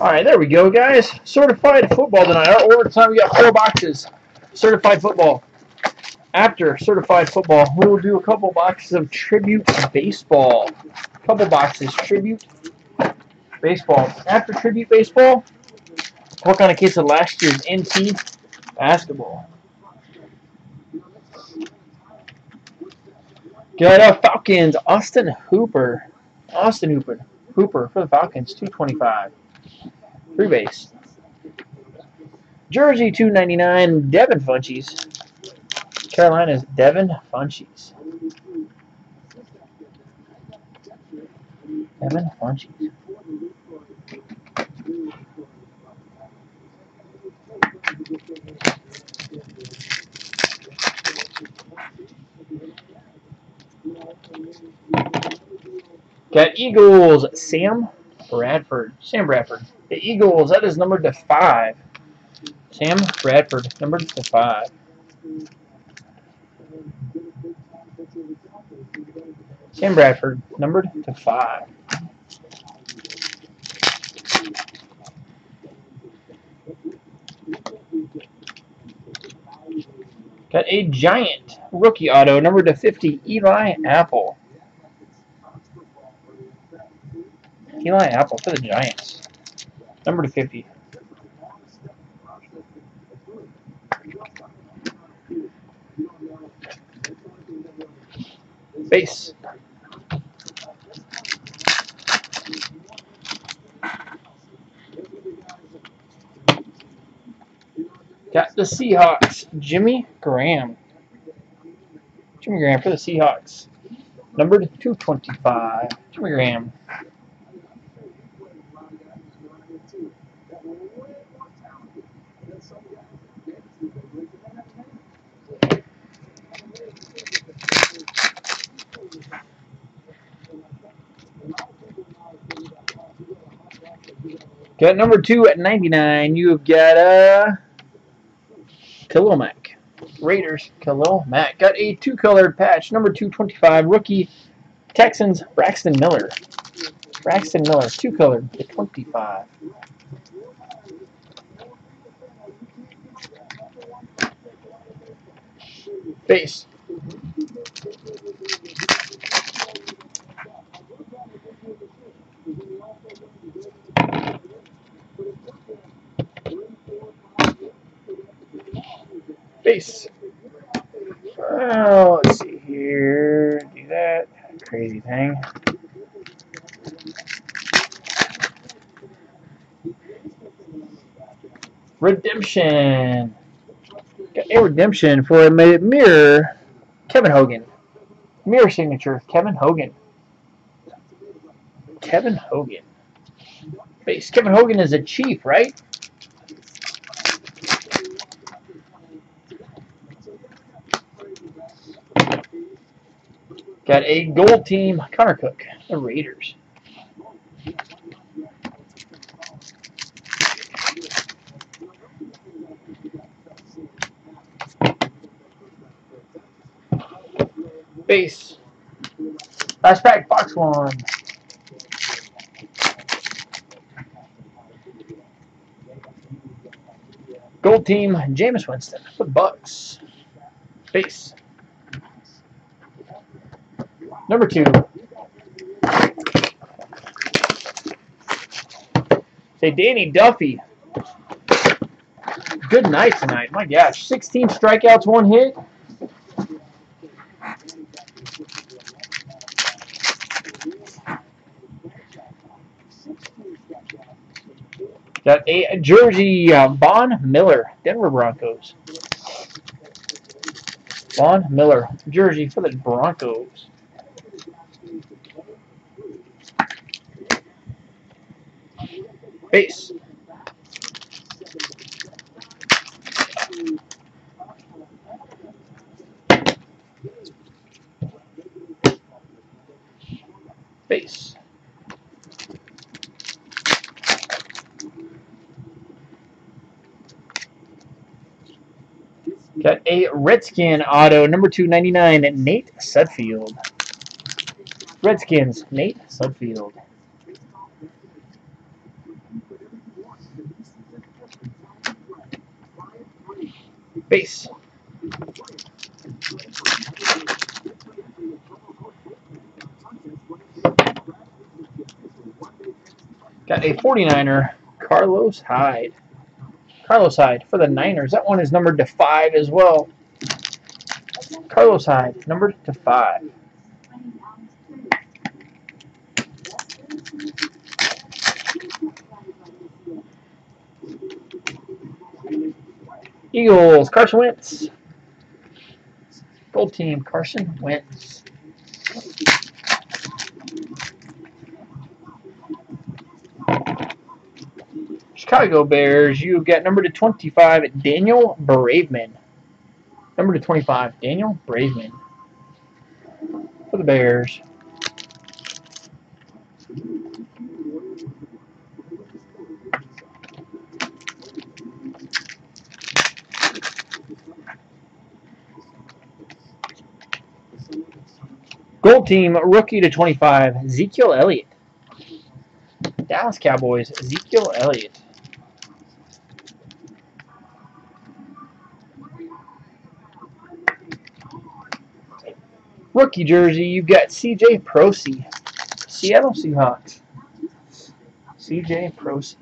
All right, there we go, guys. Certified football tonight. Our overtime, we got four boxes. Certified football. After certified football, we'll do a couple boxes of tribute baseball. Couple boxes tribute baseball. After tribute baseball, work on a case of last year's NT basketball. Got uh, Falcons, Austin Hooper. Austin Hooper. Hooper for the Falcons, 225. Free base. Jersey, 299. Devin Funchess. Carolina's Devin Funchess. Devin Funchess. Got Eagles, Sam Bradford. Sam Bradford. The Eagles, that is numbered to five. Sam Bradford, numbered to five. Sam Bradford, numbered to five. Got a giant rookie auto, numbered to 50, Eli Apple. Eli Apple for the Giants. Number to 50. Base. Got the Seahawks. Jimmy Graham. Jimmy Graham for the Seahawks. Numbered 225. Jimmy Graham. Got number two at 99. You have got uh, Khalil Mack. Raiders, Khalil Mack. Got a two-colored patch. Number 225, rookie Texans, Braxton Miller. Braxton Miller, two-colored to 25. Base. Base. Oh, let's see here. Do that. Crazy thing. Redemption. Got a redemption for a mirror. Kevin Hogan. Mirror signature. Kevin Hogan. Kevin Hogan. Base. Kevin Hogan is a chief, right? Got a gold team, Connor Cook, the Raiders. Base. Last pack, box one. Gold team, Jameis Winston the Bucks. Base. Number two. Say Danny Duffy. Good night tonight. My gosh. 16 strikeouts, one hit. Got a jersey, uh, Von Miller, Denver Broncos. Von Miller, jersey for the Broncos. Base. Base. Got a Redskin auto, number 299, Nate Sudfeld. Redskins, Nate Sudfeld. Base. Got a 49er, Carlos Hyde. Carlos Hyde for the Niners. That one is numbered to 5 as well. Carlos Hyde, numbered to 5. Eagles, Carson Wentz. Gold team, Carson Wentz. Chicago Bears, you've got number to 25, Daniel Braverman. Number to 25, Daniel Braverman. For the Bears. Gold team, rookie to 25, Ezekiel Elliott. Dallas Cowboys, Ezekiel Elliott. Rookie jersey, you've got CJ Prosise, Seattle Seahawks. CJ Prosise.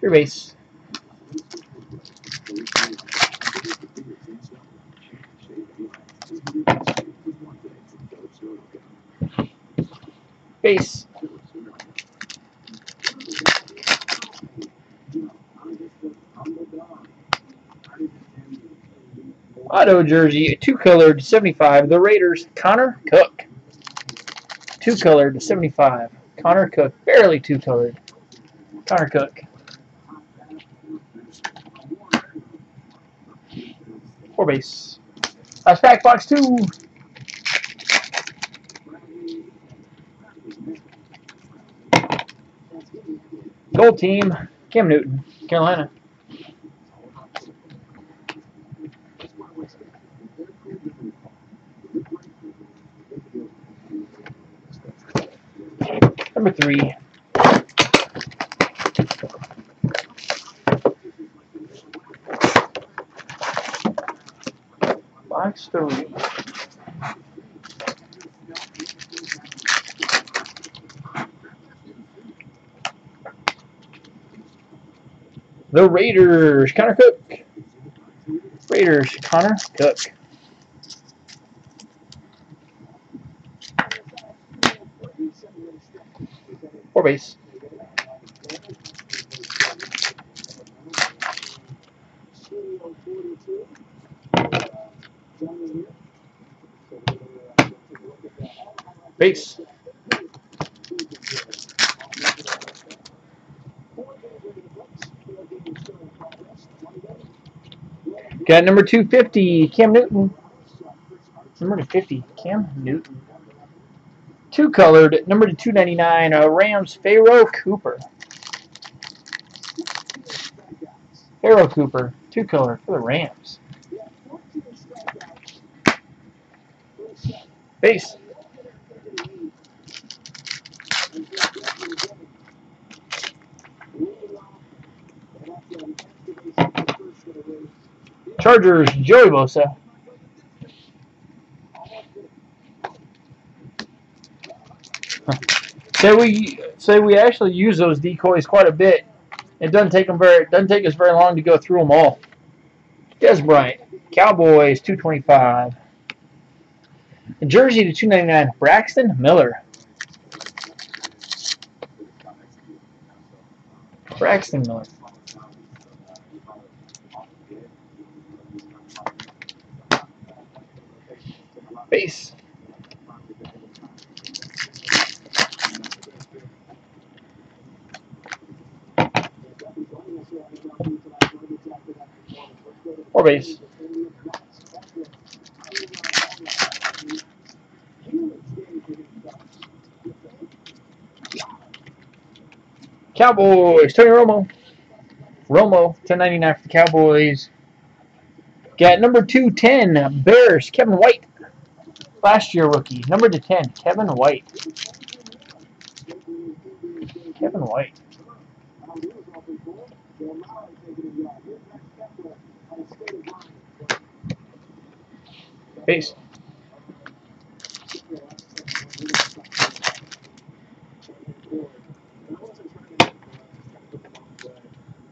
Your base. Base. Auto jersey, two colored, 75. The Raiders, Connor Cook. Two colored, 75. Connor Cook, barely two colored. Connor Cook. Four base. Last pack, box two. Gold team, Cam Newton, Carolina. Number three. Box three. The Raiders, Connor Cook. Raiders, Connor Cook. Four base. Base. Got number 250, Cam Newton. Number 250, Cam Newton. Two colored, number to 299, uh, Rams, Pharoh Cooper. Pharoh Cooper, two color for the Rams. Base. Chargers, Joey Bosa. Say we say we actually use those decoys quite a bit. It doesn't take them very doesn't take us very long to go through them all. Dez Bryant, Cowboys, 225. Jersey to 299, Braxton Miller. Braxton Miller. Base. Or base. Cowboys, Tony Romo. Romo, 1099 for the Cowboys. Got number 210, Bears, Kevin White. Last year rookie. Number to 10, Kevin White. Kevin White. Base.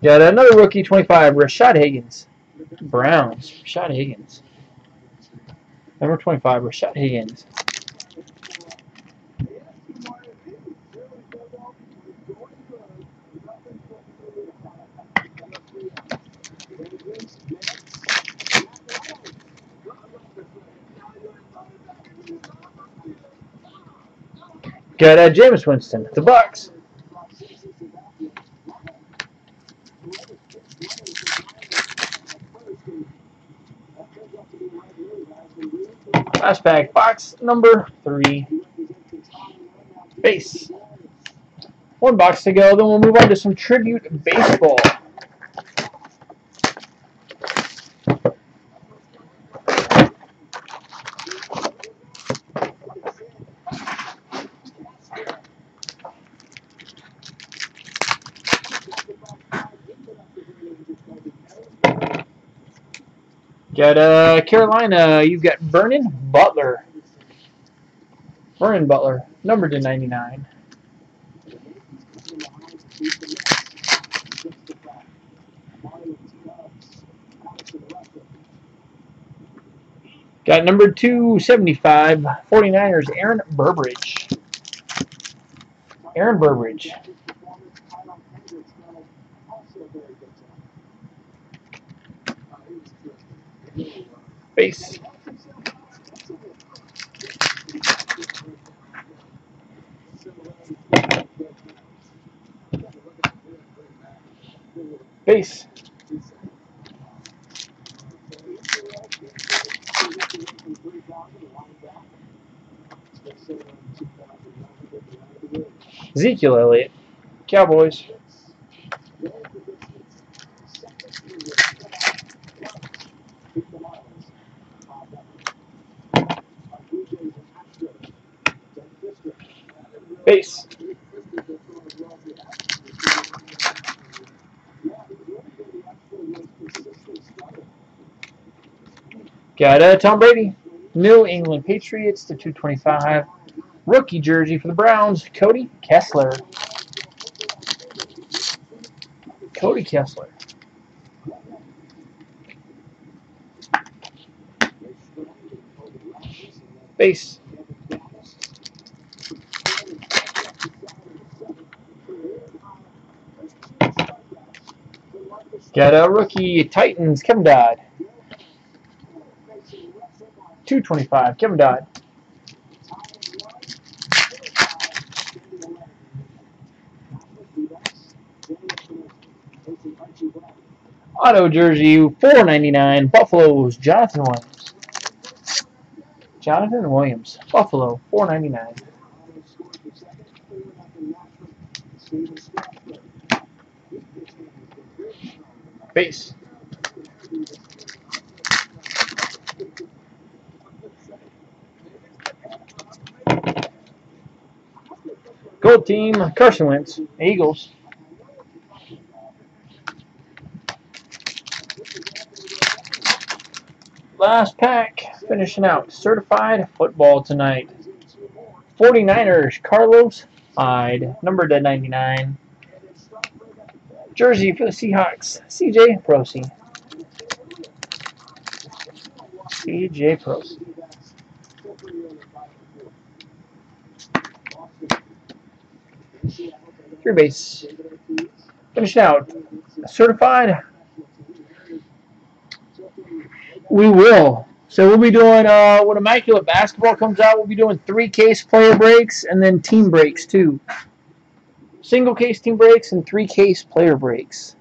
Got another rookie, 25, Rashard Higgins. Browns, Rashard Higgins. Number 25, Rashard Higgins. Got uh, Jameis Winston, the Bucks. Flashback box number three. Base. One box to go, then we'll move on to some tribute baseball. Got uh, Carolina, you've got Vernon Butler. Vernon Butler, number to 99. Got number 275, 49ers, Aaron Burbridge. Aaron Burbridge. Base. Base. Ezekiel Elliott, Cowboys. Base. Got uh, Tom Brady, New England Patriots the 225. Rookie jersey for the Browns, Cody Kessler. Cody Kessler. Base. Got a rookie Titans, Kevin Dodd. 225, Kevin Dodd. Auto jersey, 499, Buffalo's Jonathan Williams. Jonathan Williams, Buffalo, 499. Base. Gold team, Carson Wentz, Eagles. Last pack, finishing out. Certified football tonight. 49ers, Carlos Hyde, number to 99. Jersey for the Seahawks, CJ Prosise. CJ Prosise. Three base. Finish out. Certified. We will. So we'll be doing, uh, when Immaculate Basketball comes out, we'll be doing three case player breaks and then team breaks too single case team breaks and three case player breaks.